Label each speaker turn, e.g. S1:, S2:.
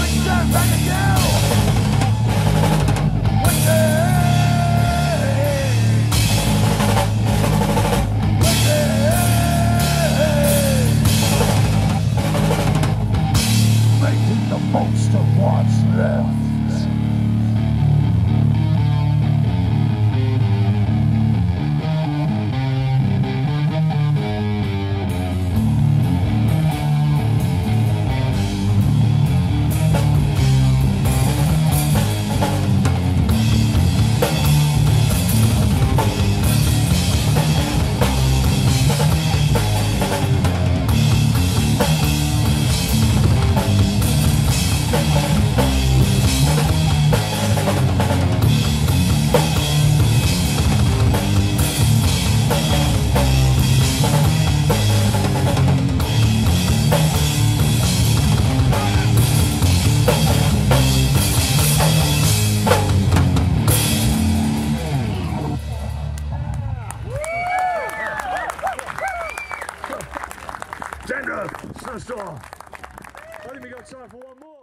S1: Winter, Winter. Jenga, snowstorm. I think we got time for one more.